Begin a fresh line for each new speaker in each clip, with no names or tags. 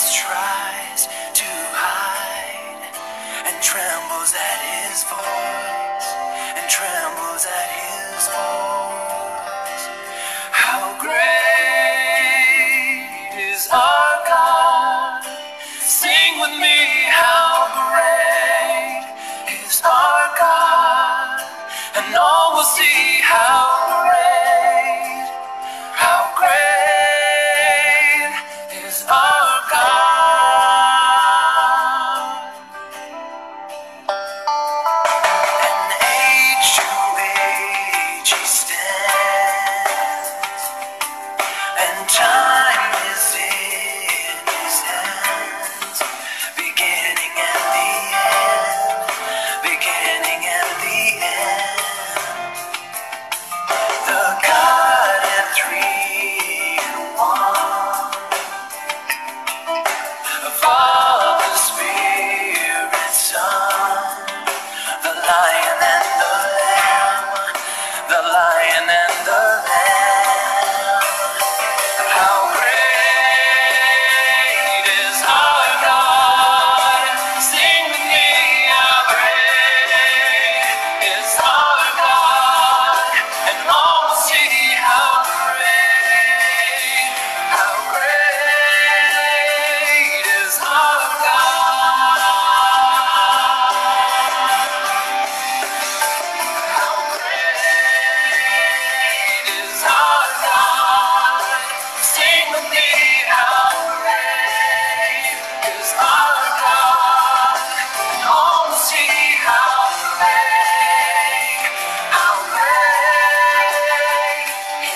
darkness tries to hide and trembles at his voice and trembles at his voice. How great is our God? Sing with me, how great is our God, and all will see how.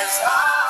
as I